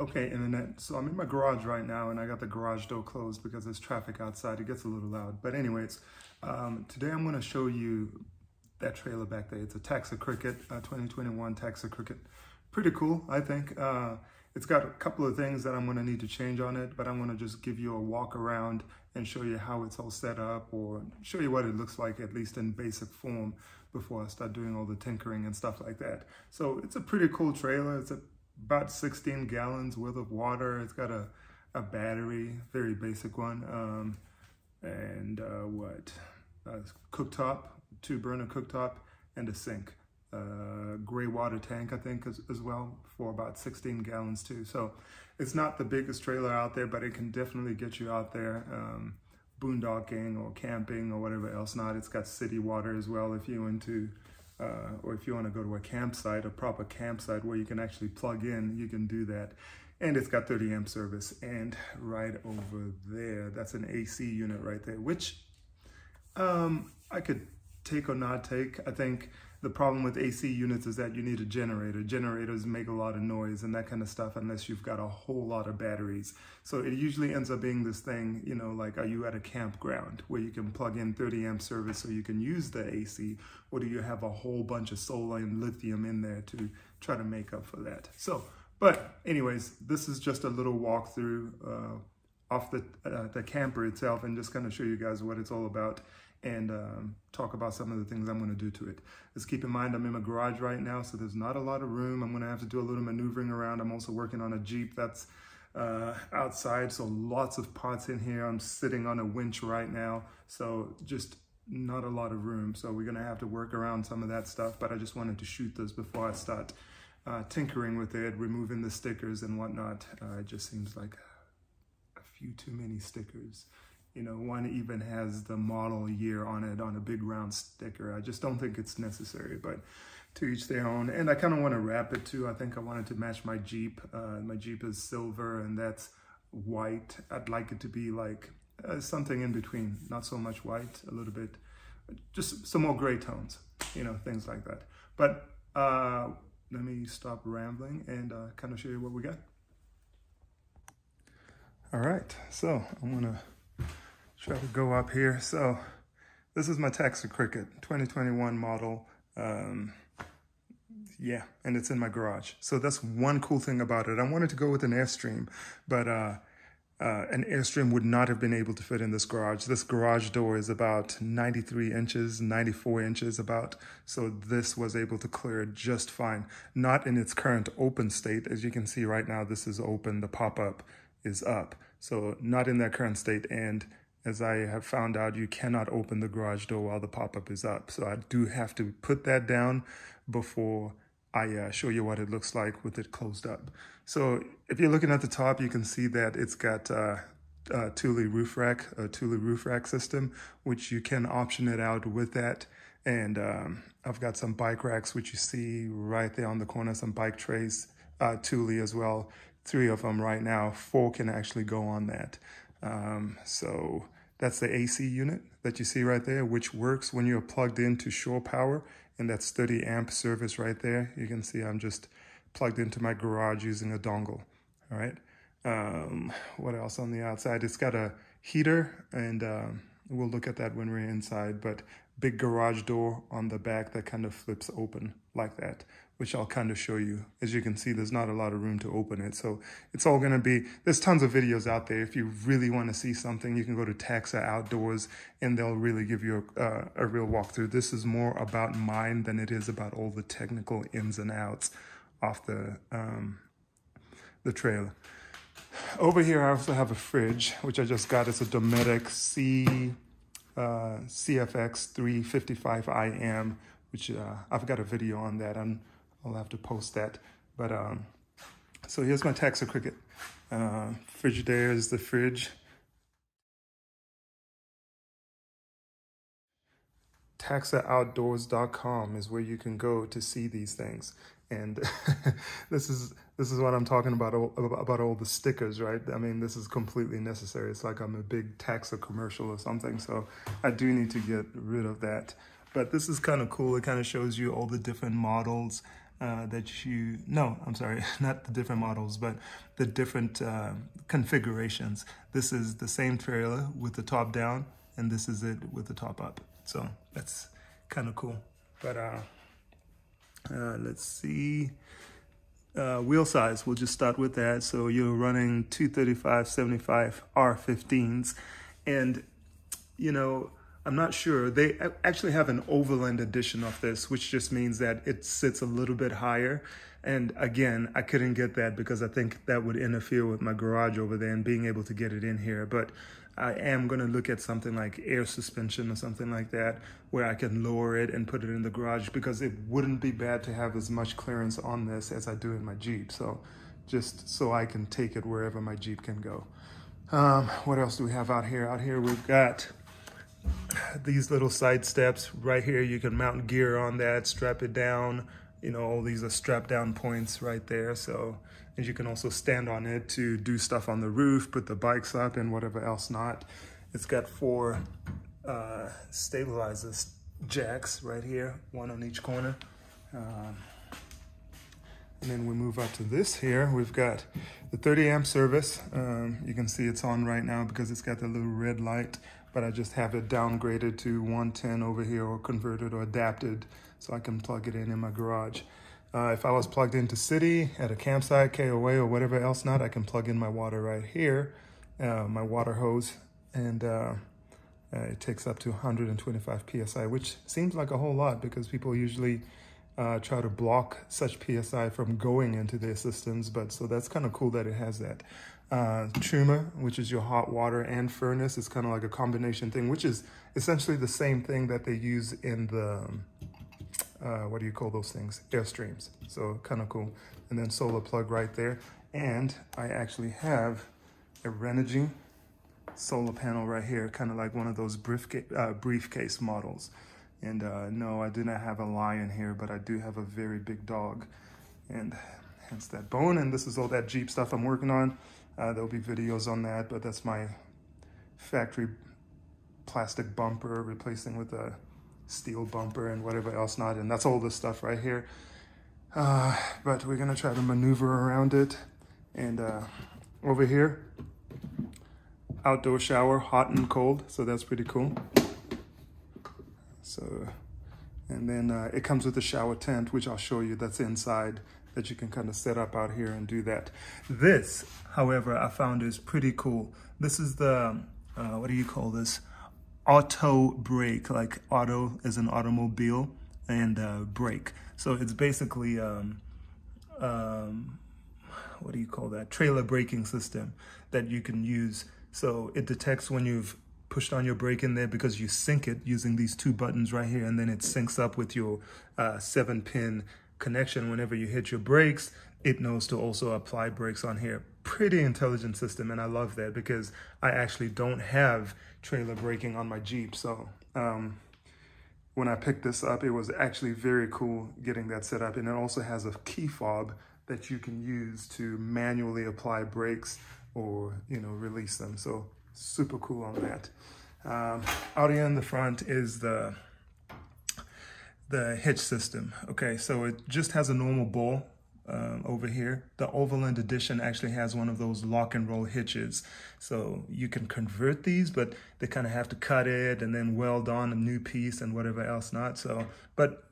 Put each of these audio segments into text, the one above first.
Okay, internet. So I'm in my garage right now and I got the garage door closed because there's traffic outside. It gets a little loud. But anyways, um, today I'm gonna show you that trailer back there. It's a Taxa Cricket, uh, 2021 Taxa Cricket. Pretty cool, I think. Uh, it's got a couple of things that I'm gonna need to change on it, but I'm gonna just give you a walk around and show you how it's all set up or show you what it looks like, at least in basic form, before I start doing all the tinkering and stuff like that. So it's a pretty cool trailer. It's a about 16 gallons worth of water. It's got a, a battery, very basic one. Um, and uh, what? A cooktop, two burner cooktop, and a sink. Uh, gray water tank, I think, as, as, well, for about 16 gallons too. So it's not the biggest trailer out there, but it can definitely get you out there. Um, boondocking or camping or whatever else not. It's got city water as well if you're into uh, or if you want to go to a campsite, a proper campsite where you can actually plug in, you can do that. And it's got 30 amp service. And right over there, that's an AC unit right there, which um, I could take or not take. I think the problem with AC units is that you need a generator. Generators make a lot of noise and that kind of stuff unless you've got a whole lot of batteries. So it usually ends up being this thing, you know, like are you at a campground where you can plug in 30 amp service so you can use the AC or do you have a whole bunch of solar and lithium in there to try to make up for that? So, but anyways, this is just a little walkthrough uh, off the, uh, the camper itself and just kind of show you guys what it's all about and um, talk about some of the things I'm going to do to it. Just keep in mind I'm in my garage right now, so there's not a lot of room. I'm going to have to do a little maneuvering around. I'm also working on a Jeep that's uh, outside, so lots of parts in here. I'm sitting on a winch right now, so just not a lot of room. So we're going to have to work around some of that stuff, but I just wanted to shoot this before I start uh, tinkering with it, removing the stickers and whatnot. Uh, it just seems like a few too many stickers. You know, one even has the model year on it on a big round sticker. I just don't think it's necessary, but to each their own. And I kind of want to wrap it too. I think I wanted to match my Jeep. Uh, my Jeep is silver and that's white. I'd like it to be like uh, something in between, not so much white, a little bit, just some more gray tones, you know, things like that. But uh, let me stop rambling and uh, kind of show you what we got. All right, so I'm gonna try to go up here. So this is my Taxa Cricket 2021 model. Um, yeah, and it's in my garage. So that's one cool thing about it. I wanted to go with an Airstream, but uh, uh, an Airstream would not have been able to fit in this garage. This garage door is about 93 inches, 94 inches about. So this was able to clear just fine. Not in its current open state. As you can see right now, this is open, the pop-up is up. So not in that current state. And as I have found out, you cannot open the garage door while the pop-up is up. So I do have to put that down before I uh, show you what it looks like with it closed up. So if you're looking at the top, you can see that it's got uh, a Thule roof rack, a Thule roof rack system, which you can option it out with that. And um, I've got some bike racks, which you see right there on the corner, some bike trays, uh, Thule as well. Three of them right now, four can actually go on that. Um, so that's the AC unit that you see right there, which works when you're plugged into shore power. And that's 30 amp service right there. You can see I'm just plugged into my garage using a dongle. All right. Um, what else on the outside? It's got a heater and um, we'll look at that when we're inside, but big garage door on the back that kind of flips open like that, which I'll kind of show you. As you can see, there's not a lot of room to open it. So it's all going to be, there's tons of videos out there. If you really want to see something, you can go to Taxa Outdoors and they'll really give you a, uh, a real walkthrough. This is more about mine than it is about all the technical ins and outs off the, um, the trailer. Over here, I also have a fridge, which I just got. It's a Dometic C, uh, CFX 355IM which uh, I've got a video on that. and I'll have to post that. But um, so here's my Taxa Cricket. Uh, Frigidaire is the fridge. TaxaOutdoors.com is where you can go to see these things. And this is this is what I'm talking about about all the stickers, right? I mean, this is completely necessary. It's like I'm a big Taxa commercial or something. So I do need to get rid of that. But this is kind of cool. It kind of shows you all the different models. Uh, that you, no, I'm sorry, not the different models, but the different uh, configurations. This is the same trailer with the top down, and this is it with the top up. So that's kind of cool. But uh, uh, let's see. Uh, wheel size, we'll just start with that. So you're running 235 75 R15s. And, you know, I'm not sure. They actually have an overland edition of this, which just means that it sits a little bit higher. And again, I couldn't get that because I think that would interfere with my garage over there and being able to get it in here. But I am going to look at something like air suspension or something like that, where I can lower it and put it in the garage because it wouldn't be bad to have as much clearance on this as I do in my Jeep. So just so I can take it wherever my Jeep can go. Um, what else do we have out here? Out here we've got these little side steps right here. You can mount gear on that, strap it down. You know, all these are strap down points right there. So, and you can also stand on it to do stuff on the roof, put the bikes up and whatever else not. It's got four uh, stabilizers jacks right here, one on each corner. Um, and then we move up to this here. We've got the 30 amp service. Um, you can see it's on right now because it's got the little red light but I just have it downgraded to 110 over here or converted or adapted so I can plug it in in my garage. Uh, if I was plugged into city at a campsite, KOA or whatever else not, I can plug in my water right here, uh, my water hose, and uh, uh it takes up to 125 PSI, which seems like a whole lot because people usually uh, try to block such PSI from going into their systems, but so that's kind of cool that it has that uh, which is your hot water and furnace. is kind of like a combination thing, which is essentially the same thing that they use in the, uh, what do you call those things? Airstreams. So kind of cool. And then solar plug right there. And I actually have a Renogy solar panel right here, kind of like one of those uh, briefcase models. And uh, no, I do not have a lion here, but I do have a very big dog. And hence that bone. And this is all that Jeep stuff I'm working on. Uh, there'll be videos on that, but that's my factory plastic bumper replacing with a steel bumper and whatever else not. And that's all this stuff right here. Uh, but we're gonna try to maneuver around it. And uh, over here, outdoor shower, hot and cold. So that's pretty cool. So, and then uh, it comes with a shower tent, which I'll show you that's inside that you can kind of set up out here and do that. This, however, I found is pretty cool. This is the, uh, what do you call this? Auto brake, like auto is an automobile and uh, brake. So it's basically, um, um, what do you call that? Trailer braking system that you can use. So it detects when you've pushed on your brake in there because you sync it using these two buttons right here and then it syncs up with your uh, seven pin connection whenever you hit your brakes, it knows to also apply brakes on here. Pretty intelligent system, and I love that because I actually don't have trailer braking on my Jeep. So um, when I picked this up, it was actually very cool getting that set up. And it also has a key fob that you can use to manually apply brakes or, you know, release them. So super cool on that. Um, out here in the front is the the hitch system. Okay, so it just has a normal ball um, over here. The Overland Edition actually has one of those Lock-N-Roll hitches. So you can convert these, but they kind of have to cut it and then weld on a new piece and whatever else not. So, but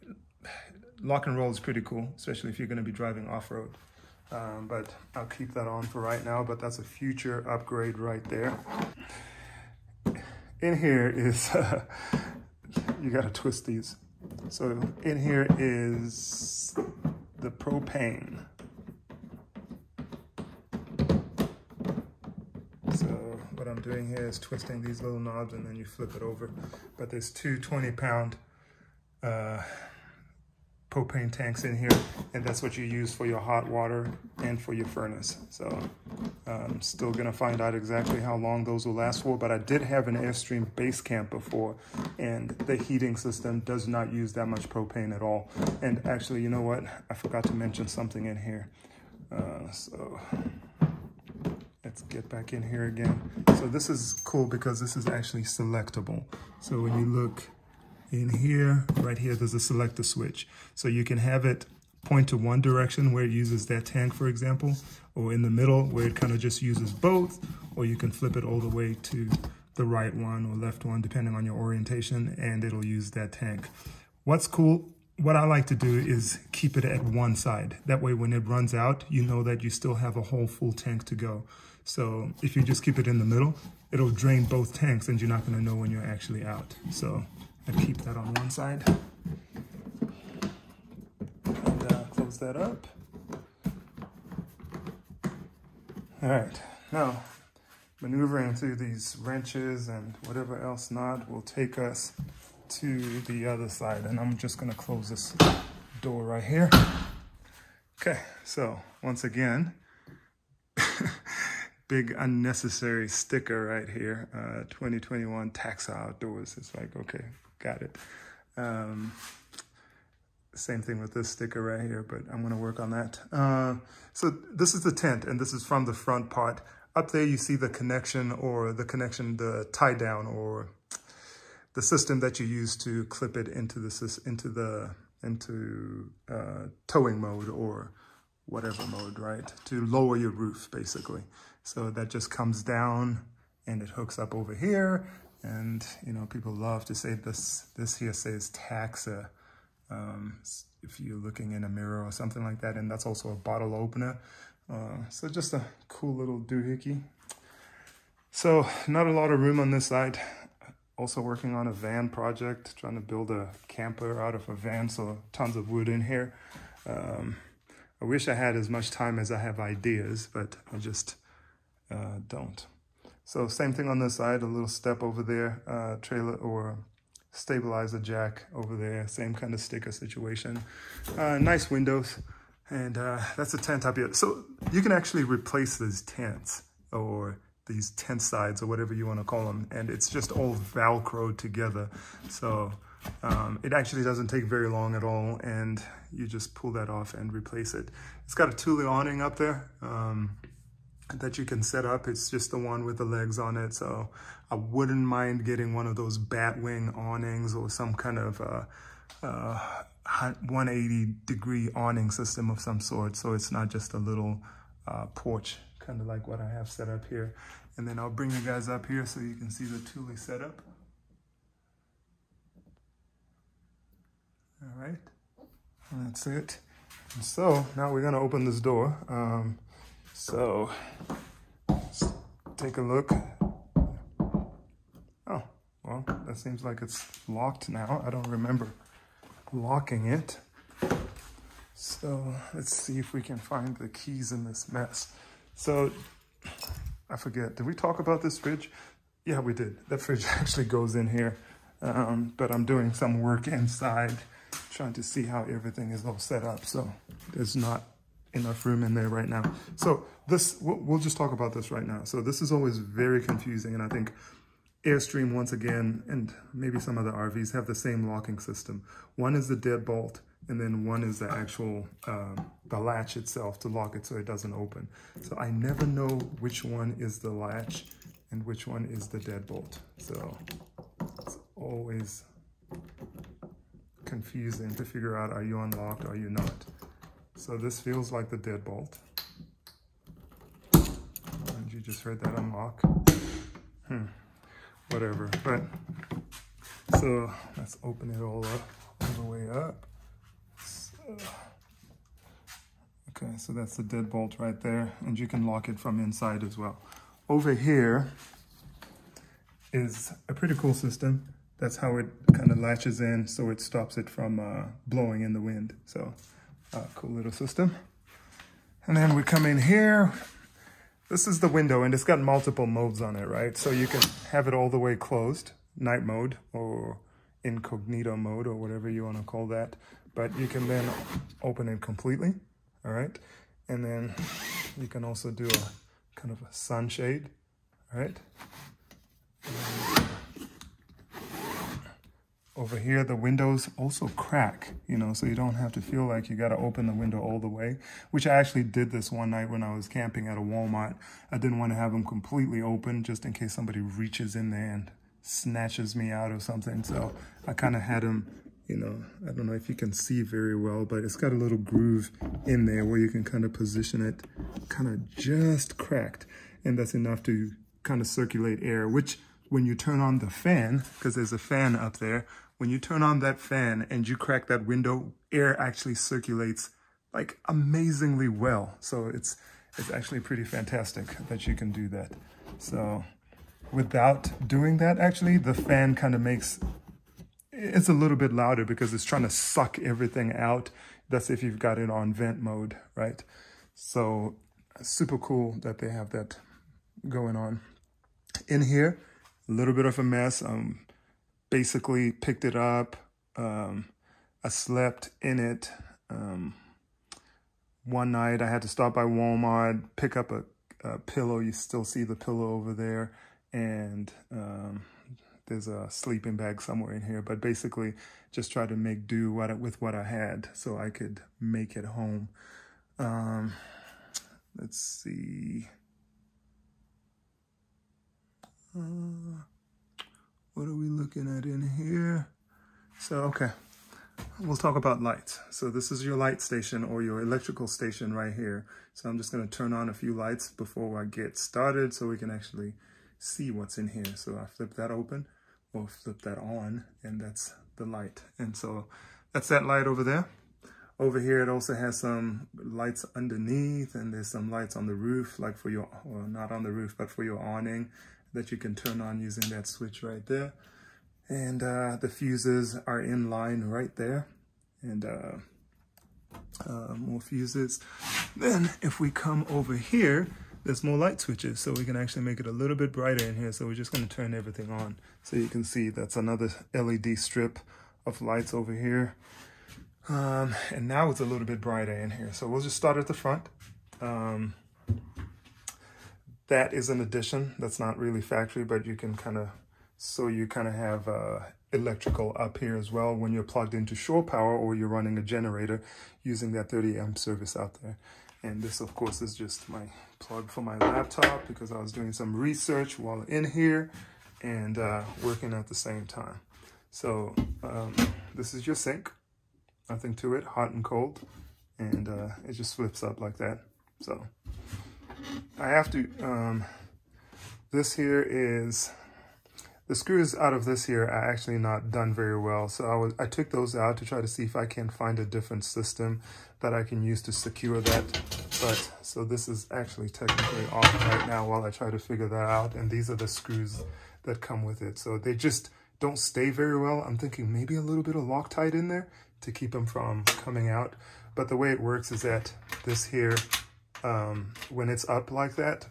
Lock-N-Roll is pretty cool, especially if you're going to be driving off-road. Um, but I'll keep that on for right now, but that's a future upgrade right there. In here is, you got to twist these. So in here is the propane. So what I'm doing here is twisting these little knobs and then you flip it over. But there's two 20 pound uh, propane tanks in here and that's what you use for your hot water and for your furnace. So I'm still gonna find out exactly how long those will last for, but I did have an Airstream base camp before and the heating system does not use that much propane at all. And actually, you know what? I forgot to mention something in here. Uh, so let's get back in here again. So this is cool because this is actually selectable. So when you look in here, right here, there's a selector switch. So you can have it point to one direction where it uses that tank, for example, or in the middle where it kind of just uses both, or you can flip it all the way to the right one or left one, depending on your orientation, and it'll use that tank. What's cool, what I like to do is keep it at one side. That way when it runs out, you know that you still have a whole full tank to go. So if you just keep it in the middle, it'll drain both tanks and you're not gonna know when you're actually out. So I keep that on one side. And uh, close that up. All right, now maneuvering through these wrenches and whatever else not will take us to the other side. And I'm just gonna close this door right here. Okay, so once again, big unnecessary sticker right here, uh, 2021 Taxa Outdoors. It's like, okay, got it. Um, same thing with this sticker right here, but I'm gonna work on that. Uh, so this is the tent and this is from the front part. Up there you see the connection or the connection, the tie down or the system that you use to clip it into the, into the, into uh, towing mode or whatever mode, right? To lower your roof basically. So that just comes down and it hooks up over here. And, you know, people love to say this, this here says taxa um, if you're looking in a mirror or something like that. And that's also a bottle opener. Uh, so just a cool little doohickey. So not a lot of room on this side. Also working on a van project, trying to build a camper out of a van, so tons of wood in here. Um, I wish I had as much time as I have ideas, but I just uh, don't. So same thing on this side, a little step over there, uh, trailer or stabilizer jack over there, same kind of sticker situation. Uh, nice windows, and uh, that's a tent up here. So you can actually replace these tents or these tent sides or whatever you want to call them, and it's just all Velcro together. So um, it actually doesn't take very long at all, and you just pull that off and replace it. It's got a Thule awning up there. Um, that you can set up. It's just the one with the legs on it. So I wouldn't mind getting one of those bat wing awnings or some kind of uh, uh, 180 degree awning system of some sort. So it's not just a little uh, porch, kind of like what I have set up here. And then I'll bring you guys up here so you can see the Thule setup. All right, and that's it. And so now we're gonna open this door. Um, so let's take a look. Oh, well, that seems like it's locked now. I don't remember locking it. So let's see if we can find the keys in this mess. So I forget, did we talk about this fridge? Yeah, we did. That fridge actually goes in here, um, but I'm doing some work inside, trying to see how everything is all set up. So there's not enough room in there right now. So this, we'll just talk about this right now. So this is always very confusing. And I think Airstream, once again, and maybe some other RVs have the same locking system. One is the deadbolt, and then one is the actual, um, the latch itself to lock it so it doesn't open. So I never know which one is the latch and which one is the deadbolt. So it's always confusing to figure out, are you unlocked, are you not? So this feels like the deadbolt. And you just heard that unlock. Hmm, whatever, but so let's open it all up, all the way up. So, okay, so that's the deadbolt right there, and you can lock it from inside as well. Over here is a pretty cool system. That's how it kind of latches in so it stops it from uh, blowing in the wind. So uh, cool little system. And then we come in here. This is the window and it's got multiple modes on it, right? So you can have it all the way closed, night mode or incognito mode or whatever you want to call that. But you can then open it completely, all right? And then you can also do a kind of a sunshade, right? Over here, the windows also crack, you know, so you don't have to feel like you got to open the window all the way, which I actually did this one night when I was camping at a Walmart. I didn't want to have them completely open just in case somebody reaches in there and snatches me out or something. So I kind of had them you know, I don't know if you can see very well, but it's got a little groove in there where you can kind of position it kind of just cracked. And that's enough to kind of circulate air, which when you turn on the fan, because there's a fan up there, when you turn on that fan and you crack that window, air actually circulates like amazingly well. So it's, it's actually pretty fantastic that you can do that. So without doing that, actually, the fan kind of makes, it's a little bit louder because it's trying to suck everything out. That's if you've got it on vent mode, right? So super cool that they have that going on. In here, a little bit of a mess. Um, basically picked it up. Um, I slept in it. Um, one night I had to stop by Walmart, pick up a, a pillow. You still see the pillow over there. And um, there's a sleeping bag somewhere in here. But basically just try to make do what with what I had so I could make it home. Um, let's see. Uh, what are we looking at in here? So, okay, we'll talk about lights. So this is your light station or your electrical station right here. So I'm just gonna turn on a few lights before I get started so we can actually see what's in here. So I flip that open or flip that on and that's the light. And so that's that light over there. Over here, it also has some lights underneath and there's some lights on the roof, like for your, well, not on the roof, but for your awning that you can turn on using that switch right there. And uh, the fuses are in line right there. And uh, uh, more fuses. Then if we come over here, there's more light switches. So we can actually make it a little bit brighter in here. So we're just gonna turn everything on. So you can see that's another LED strip of lights over here. Um, and now it's a little bit brighter in here. So we'll just start at the front. Um, that is an addition. That's not really factory, but you can kind of, so you kind of have uh, electrical up here as well when you're plugged into shore power or you're running a generator using that 30 amp service out there. And this, of course, is just my plug for my laptop because I was doing some research while in here and uh, working at the same time. So um, this is your sink, nothing to it, hot and cold, and uh, it just flips up like that. So I have to, um, this here is, the screws out of this here are actually not done very well. So I, was, I took those out to try to see if I can find a different system that I can use to secure that. But, so this is actually technically off right now while I try to figure that out. And these are the screws that come with it. So they just don't stay very well. I'm thinking maybe a little bit of Loctite in there to keep them from coming out. But the way it works is that this here um, when it's up like that,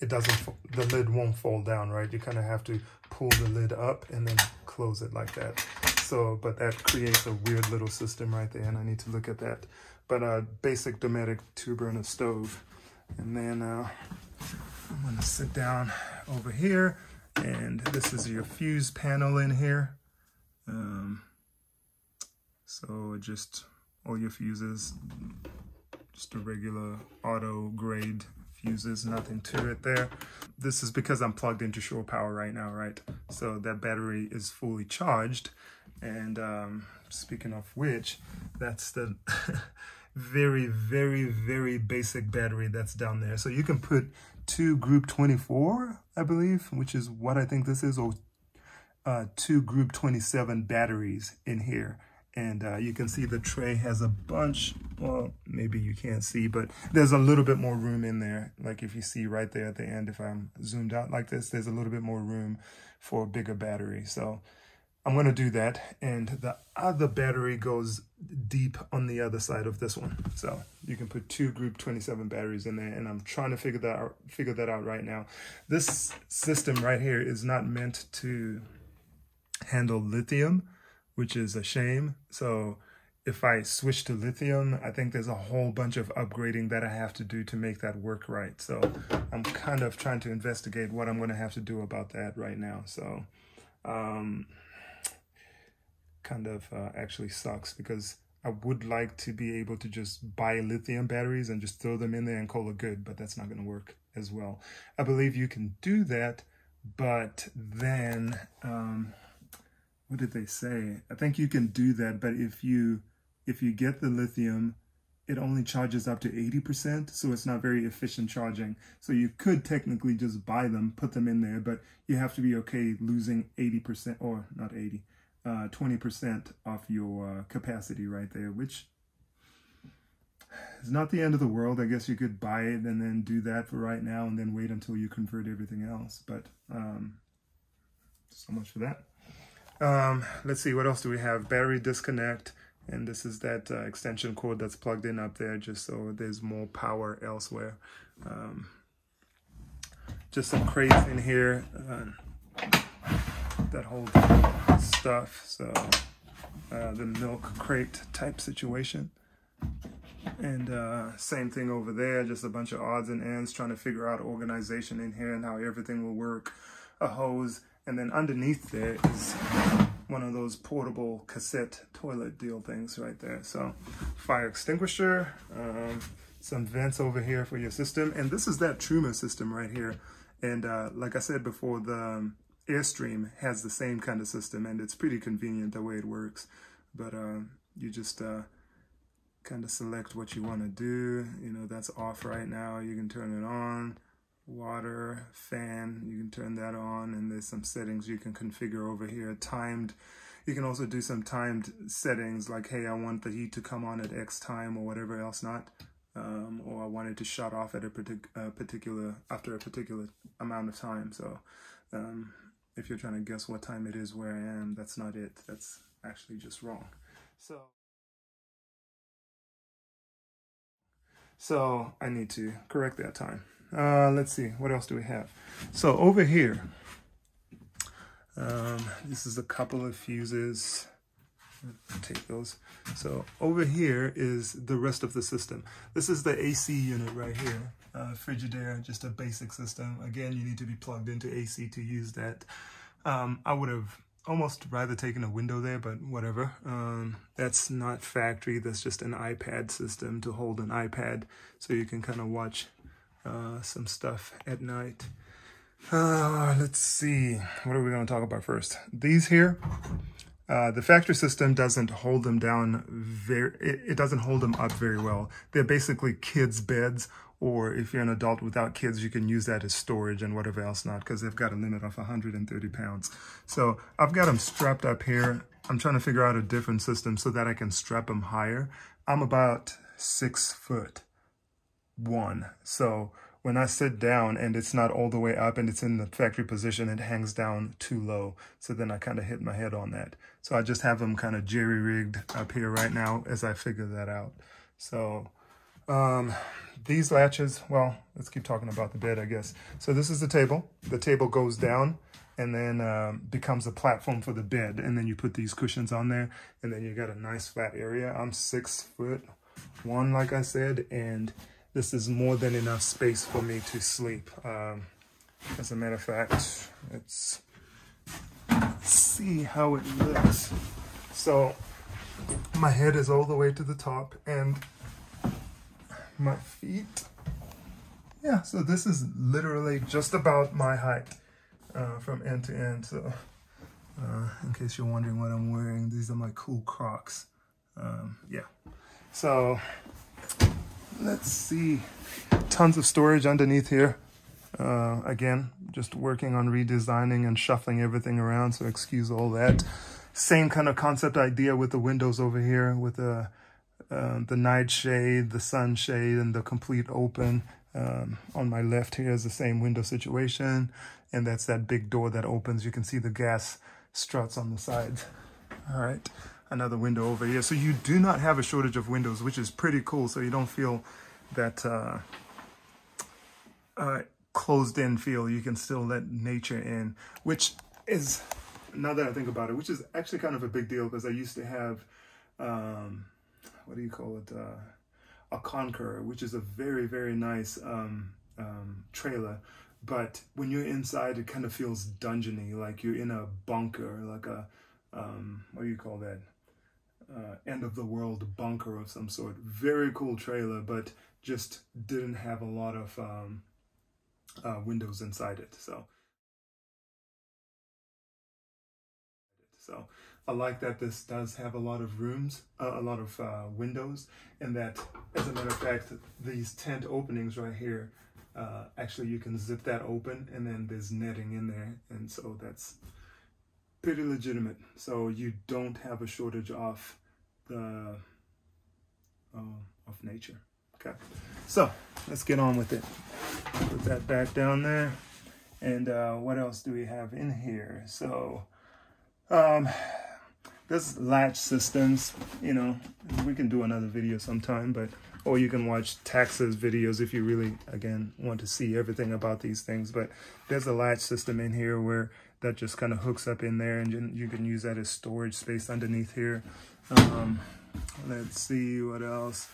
it doesn't, the lid won't fall down, right? You kind of have to pull the lid up and then close it like that. So, but that creates a weird little system right there, and I need to look at that. But a uh, basic Dometic two burner stove. And then uh, I'm gonna sit down over here, and this is your fuse panel in here. Um, so just all your fuses just a regular auto grade fuses, nothing to it there. This is because I'm plugged into shore power right now, right? So that battery is fully charged. And um, speaking of which, that's the very, very, very basic battery that's down there. So you can put two group 24, I believe, which is what I think this is, or uh, two group 27 batteries in here. And uh, you can see the tray has a bunch, well, maybe you can't see, but there's a little bit more room in there. Like if you see right there at the end, if I'm zoomed out like this, there's a little bit more room for a bigger battery. So I'm gonna do that. And the other battery goes deep on the other side of this one. So you can put two group 27 batteries in there and I'm trying to figure that out, figure that out right now. This system right here is not meant to handle lithium which is a shame. So if I switch to lithium, I think there's a whole bunch of upgrading that I have to do to make that work right. So I'm kind of trying to investigate what I'm going to have to do about that right now. So um, kind of uh, actually sucks because I would like to be able to just buy lithium batteries and just throw them in there and call it good, but that's not going to work as well. I believe you can do that, but then... Um, what did they say? I think you can do that, but if you if you get the lithium, it only charges up to 80%, so it's not very efficient charging. So you could technically just buy them, put them in there, but you have to be okay losing 80% or not 80, uh, 20% off your uh, capacity right there, which is not the end of the world. I guess you could buy it and then do that for right now and then wait until you convert everything else. But um, so much for that. Um, let's see, what else do we have? Battery disconnect. And this is that uh, extension cord that's plugged in up there just so there's more power elsewhere. Um, just some crates in here uh, that hold stuff. So uh, the milk crate type situation. And uh, same thing over there, just a bunch of odds and ends, trying to figure out organization in here and how everything will work. A hose, and then underneath there is one of those portable cassette toilet deal things right there. So fire extinguisher, um, some vents over here for your system. And this is that Truma system right here. And uh, like I said before, the um, Airstream has the same kind of system and it's pretty convenient the way it works. But uh, you just uh, kind of select what you want to do. You know, that's off right now. You can turn it on water fan you can turn that on and there's some settings you can configure over here. Timed you can also do some timed settings like hey I want the heat to come on at X time or whatever else not um, or I want it to shut off at a partic uh, particular after a particular amount of time. So um, if you're trying to guess what time it is where I am that's not it. That's actually just wrong. So so I need to correct that time uh, let's see, what else do we have? So over here, um, this is a couple of fuses. Take those. So over here is the rest of the system. This is the AC unit right here. Uh, Frigidaire, just a basic system. Again, you need to be plugged into AC to use that. Um, I would have almost rather taken a window there, but whatever. Um, that's not factory. That's just an iPad system to hold an iPad so you can kind of watch uh, some stuff at night. Uh, let's see, what are we going to talk about first? These here, uh, the factory system doesn't hold them down very, it, it doesn't hold them up very well. They're basically kids' beds, or if you're an adult without kids, you can use that as storage and whatever else not, because they've got a limit of 130 pounds. So I've got them strapped up here. I'm trying to figure out a different system so that I can strap them higher. I'm about six foot one. So when I sit down and it's not all the way up and it's in the factory position, it hangs down too low. So then I kind of hit my head on that. So I just have them kind of jerry-rigged up here right now as I figure that out. So um, these latches, well, let's keep talking about the bed, I guess. So this is the table. The table goes down and then um, becomes a platform for the bed. And then you put these cushions on there and then you got a nice flat area. I'm six foot one, like I said, and this is more than enough space for me to sleep. Um, as a matter of fact, let's see how it looks. So my head is all the way to the top and my feet, yeah, so this is literally just about my height uh, from end to end. So uh, in case you're wondering what I'm wearing, these are my cool Crocs. Um, yeah, so let's see. Tons of storage underneath here. Uh, again just working on redesigning and shuffling everything around so excuse all that. Same kind of concept idea with the windows over here with the uh, the night shade the sunshade and the complete open. Um, on my left here is the same window situation and that's that big door that opens. You can see the gas struts on the sides. All right another window over here. So you do not have a shortage of windows, which is pretty cool. So you don't feel that uh, uh, closed in feel. You can still let nature in, which is, now that I think about it, which is actually kind of a big deal because I used to have, um, what do you call it? Uh, a Conqueror, which is a very, very nice um, um, trailer. But when you're inside, it kind of feels dungeony, like you're in a bunker, like a, um, what do you call that? Uh, end of the world bunker of some sort. Very cool trailer, but just didn't have a lot of um, uh, windows inside it. So. So I like that this does have a lot of rooms, uh, a lot of uh, windows, and that, as a matter of fact, these tent openings right here, uh, actually you can zip that open and then there's netting in there. And so that's pretty legitimate. So you don't have a shortage of the, uh, of nature. Okay, so let's get on with it. Put that back down there. And uh, what else do we have in here? So, um, there's latch systems, you know, we can do another video sometime, but, or you can watch Tax's videos if you really, again, want to see everything about these things. But there's a latch system in here where that just kind of hooks up in there and you can use that as storage space underneath here. Um, let's see what else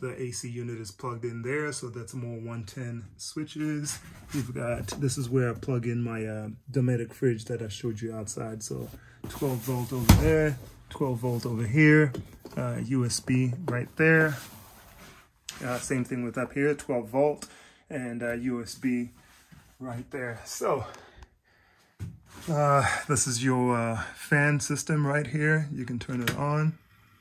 the AC unit is plugged in there, so that's more 110 switches. We've got, this is where I plug in my uh, Dometic fridge that I showed you outside. So 12 volt over there, 12 volt over here, uh, USB right there. Uh, same thing with up here, 12 volt and uh, USB right there. So uh, this is your uh, fan system right here. You can turn it on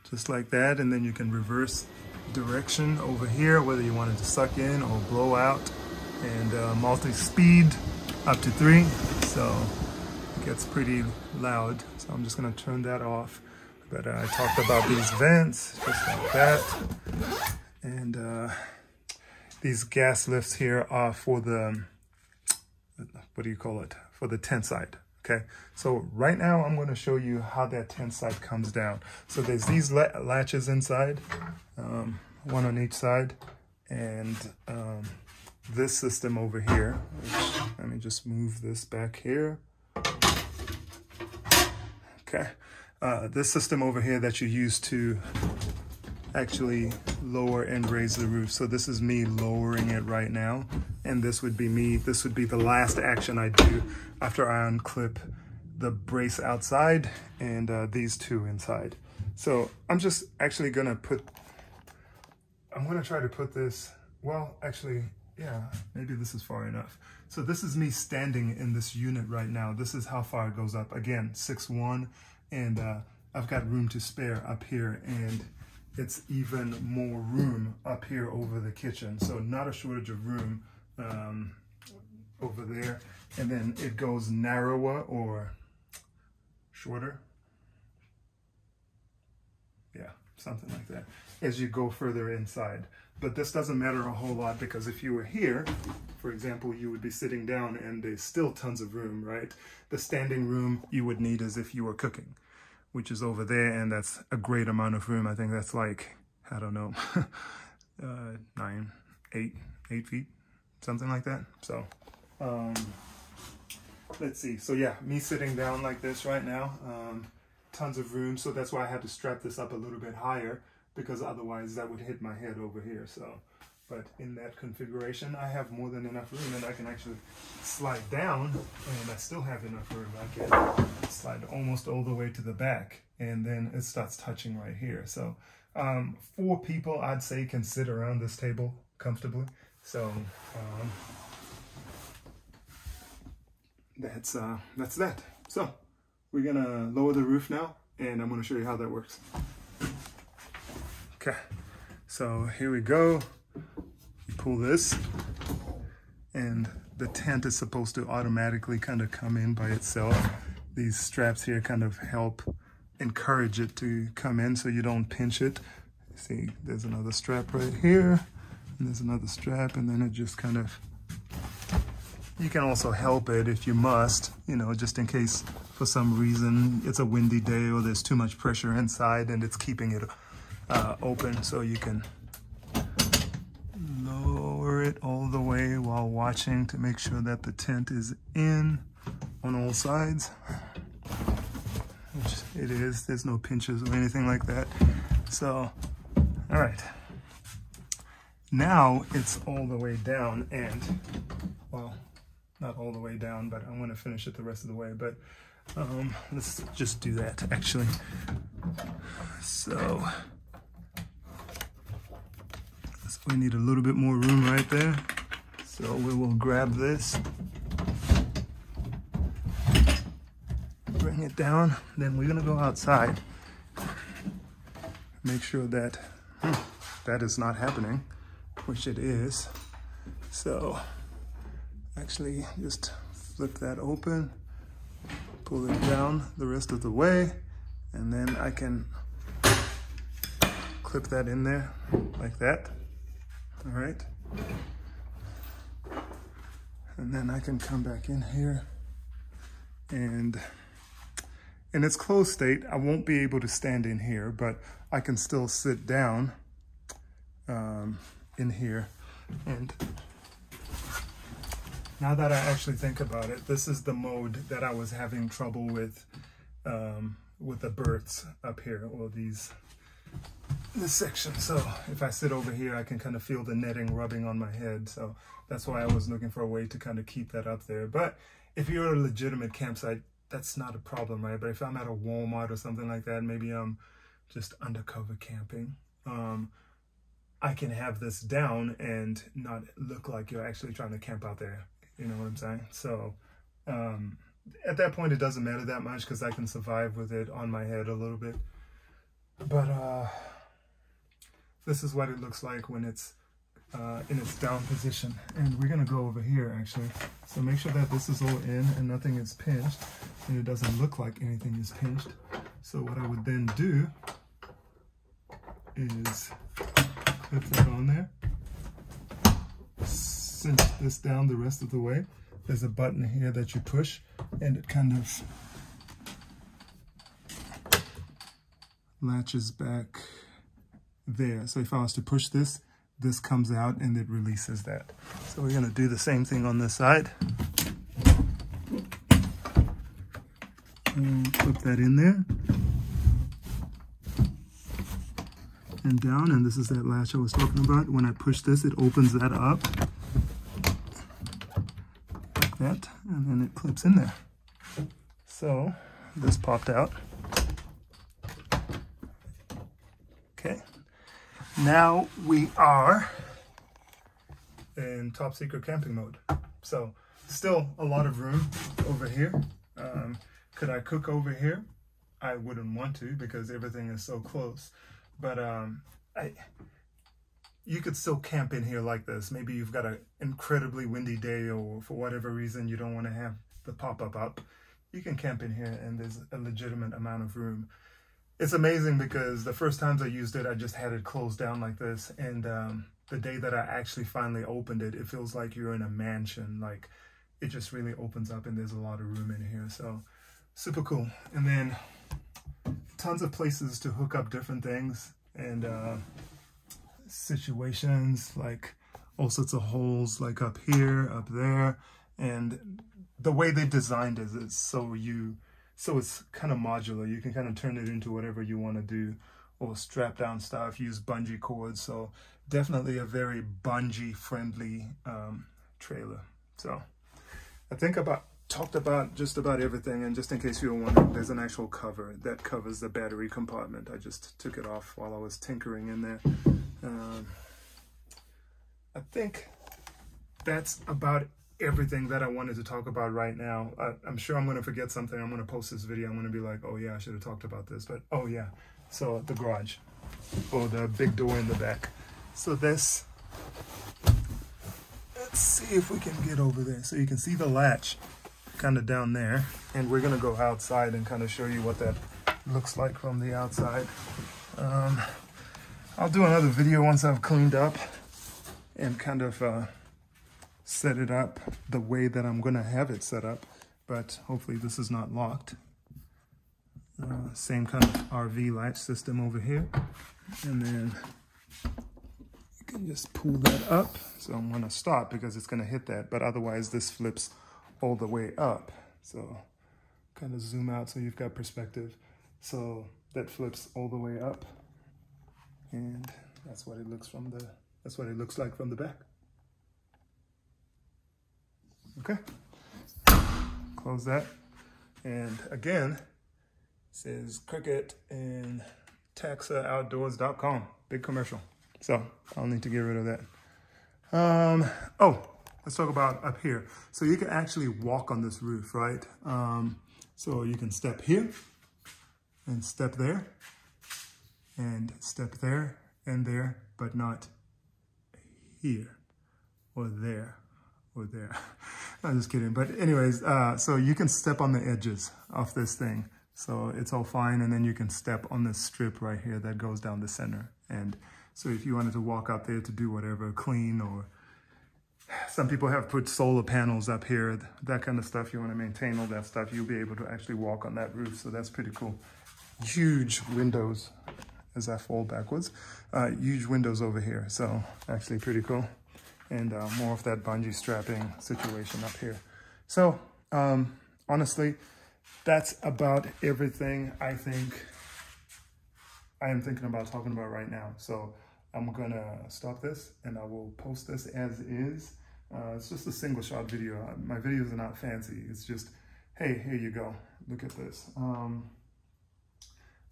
just like that and then you can reverse direction over here, whether you want it to suck in or blow out, and uh, multi-speed up to three, so it gets pretty loud. So I'm just gonna turn that off. But uh, I talked about these vents, just like that. And uh, these gas lifts here are for the, what do you call it? For the tent side, okay? So right now I'm gonna show you how that tent side comes down. So there's these latches inside, um, one on each side, and um, this system over here, let me just move this back here. Okay, uh, this system over here that you use to actually lower and raise the roof. So this is me lowering it right now. And this would be me, this would be the last action I do after I unclip the brace outside and uh, these two inside. So I'm just actually gonna put, I'm gonna try to put this, well, actually, yeah, maybe this is far enough. So this is me standing in this unit right now. This is how far it goes up. Again, six one, and uh, I've got room to spare up here and it's even more room up here over the kitchen. So not a shortage of room um, over there. And then it goes narrower or shorter. Yeah, something like that as you go further inside. But this doesn't matter a whole lot because if you were here, for example, you would be sitting down and there's still tons of room, right? The standing room you would need as if you were cooking, which is over there. And that's a great amount of room. I think that's like, I don't know, uh, nine, eight, eight feet, something like that. So, um, let's see. So yeah, me sitting down like this right now, um, tons of room. So that's why I had to strap this up a little bit higher because otherwise that would hit my head over here. So, but in that configuration, I have more than enough room and I can actually slide down and I still have enough room. I can slide almost all the way to the back and then it starts touching right here. So um, four people I'd say can sit around this table comfortably. So um, that's, uh, that's that. So we're gonna lower the roof now and I'm gonna show you how that works. Okay, so here we go. Pull this and the tent is supposed to automatically kind of come in by itself. These straps here kind of help encourage it to come in so you don't pinch it. See, there's another strap right here, and there's another strap, and then it just kind of, you can also help it if you must, you know, just in case for some reason it's a windy day or there's too much pressure inside and it's keeping it uh, open so you can it all the way while watching to make sure that the tent is in on all sides. Which it is there's no pinches or anything like that. So all right. Now it's all the way down and well not all the way down but I'm to finish it the rest of the way but um, let's just do that actually. So we need a little bit more room right there. So we will grab this, bring bring it down. Then we're gonna go outside. Make sure that hmm, that is not happening, which it is. So actually just flip that open, pull it down the rest of the way, and then I can clip that in there like that. All right. And then I can come back in here and in its closed state, I won't be able to stand in here, but I can still sit down um, in here. And now that I actually think about it, this is the mode that I was having trouble with um, with the birds up here, or these this section. So if I sit over here, I can kind of feel the netting rubbing on my head. So that's why I was looking for a way to kind of keep that up there. But if you're a legitimate campsite, that's not a problem, right? But if I'm at a Walmart or something like that, maybe I'm just undercover camping, um, I can have this down and not look like you're actually trying to camp out there. You know what I'm saying? So um, at that point, it doesn't matter that much because I can survive with it on my head a little bit. But uh, this is what it looks like when it's uh, in its down position. And we're gonna go over here actually. So make sure that this is all in and nothing is pinched and it doesn't look like anything is pinched. So what I would then do is clip that on there, cinch this down the rest of the way. There's a button here that you push and it kind of latches back there. So if I was to push this, this comes out and it releases that. So we're gonna do the same thing on this side. And put that in there. And down, and this is that latch I was talking about. When I push this, it opens that up. Like that, and then it clips in there. So, this popped out. Okay. Now we are in top secret camping mode. So still a lot of room over here. Um, could I cook over here? I wouldn't want to because everything is so close. But um, I, you could still camp in here like this. Maybe you've got an incredibly windy day or for whatever reason you don't want to have the pop-up up. You can camp in here and there's a legitimate amount of room it's amazing because the first times I used it, I just had it closed down like this. And um, the day that I actually finally opened it, it feels like you're in a mansion. Like it just really opens up and there's a lot of room in here. So super cool. And then tons of places to hook up different things and uh, situations like all sorts of holes like up here, up there. And the way they designed it is so you so it's kind of modular. You can kind of turn it into whatever you want to do or strap down stuff, use bungee cords. So definitely a very bungee friendly um, trailer. So I think about talked about just about everything and just in case you were wondering there's an actual cover that covers the battery compartment I just took it off while I was tinkering in there um, I think that's about everything that I wanted to talk about right now. I, am sure I'm going to forget something. I'm going to post this video. I'm going to be like, oh yeah, I should have talked about this. But oh yeah, so the garage or the big door in the back. So this, let's see if we can get over there. So you can see the latch kind of down there. And we're going to go outside and kind of show you what that looks like from the outside. Um, I'll do another video once I've cleaned up and kind of uh, set it up the way that I'm gonna have it set up, but hopefully this is not locked. Uh, same kind of RV latch system over here. And then you can just pull that up. So I'm gonna stop because it's gonna hit that, but otherwise this flips all the way up. So kind of zoom out so you've got perspective. So that flips all the way up. And that's what it looks from the, that's what it looks like from the back. Okay. Close that. And again, says Cricket and TaxaOutdoors.com. Big commercial. So I'll need to get rid of that. Um, oh, let's talk about up here. So you can actually walk on this roof, right? Um, So you can step here and step there and step there and there, but not here or there or there. I'm just kidding. But anyways, uh, so you can step on the edges of this thing. So it's all fine. And then you can step on this strip right here that goes down the center. And so if you wanted to walk out there to do whatever, clean or some people have put solar panels up here, that kind of stuff. You want to maintain all that stuff. You'll be able to actually walk on that roof. So that's pretty cool. Huge windows as I fall backwards. Uh, huge windows over here. So actually pretty cool and uh, more of that bungee strapping situation up here. So um, honestly, that's about everything I think I am thinking about talking about right now. So I'm gonna stop this and I will post this as is. Uh, it's just a single shot video. Uh, my videos are not fancy. It's just, hey, here you go. Look at this. Um,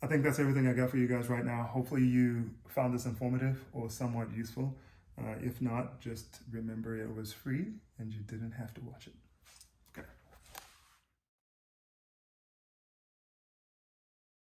I think that's everything I got for you guys right now. Hopefully you found this informative or somewhat useful. Uh, if not, just remember it was free and you didn't have to watch it.